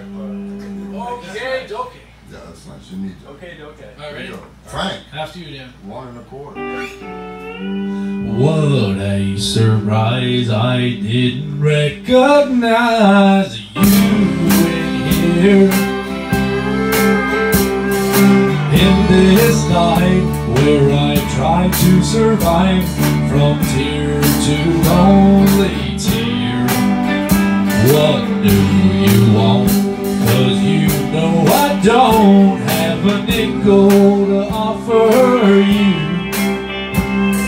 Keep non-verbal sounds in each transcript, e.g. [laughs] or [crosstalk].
Okay, okay. Yeah, that's nice. You need to. Okay, okay. All right, ready? Frank, After you, Dan. one and a quarter. What a surprise, I didn't recognize you in here. In this night where I try to survive from tear to only tear. Have a nickel to offer you.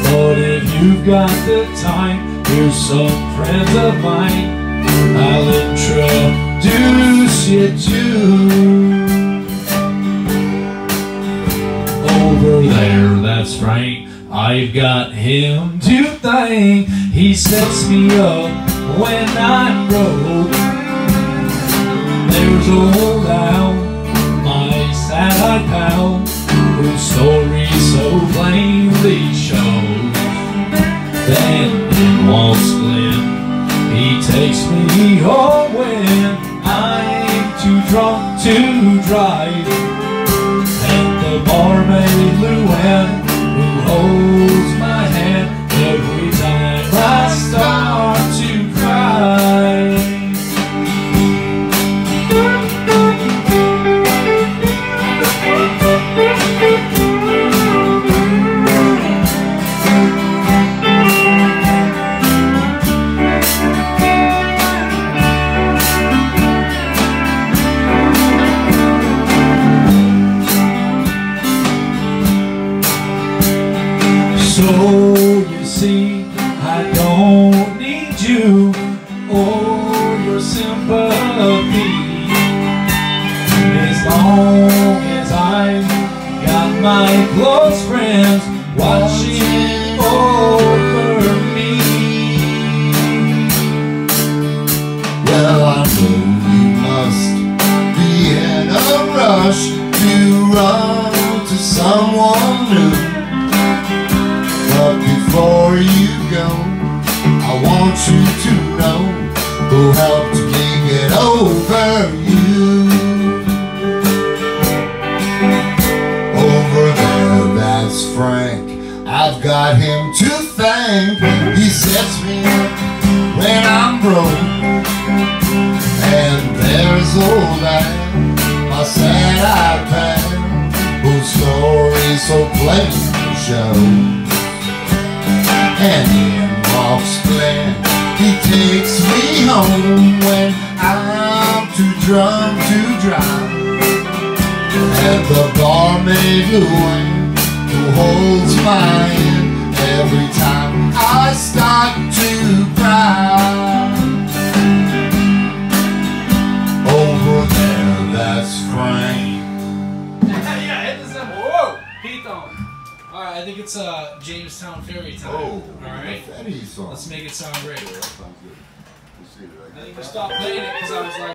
But if you've got the time, here's some friends of mine I'll introduce you to. Over there, that's Frank. I've got him to thank. He sets me up when I'm broke. There's old Al, my plainly shows. Then in walks Glenn, he takes me home when I'm too drunk to drive. So you see, I don't need you or your sympathy. As long as I've got my close friends watching over me. Well, I know you must be in a rush to run to someone new. I want you to know who helped me get over you. Over there, that's Frank. I've got him to thank. He sets me up when I'm broke. And there's old Al, my sad-eyed pal, whose story so plain show. And in Glenn, he takes me home when I'm too drunk to drive. And the barmaid Luann, who holds my hand every time I start to cry. Over there, that's Frank. [laughs] yeah, hit the cymbal. Whoa! Pete on. Alright, I think it's uh, Jamestown Ferry time. Oh, Alright? Song. Let's make it sound great. Yeah, that sounds good. We'll see it right I think we stopped playing it because I was like,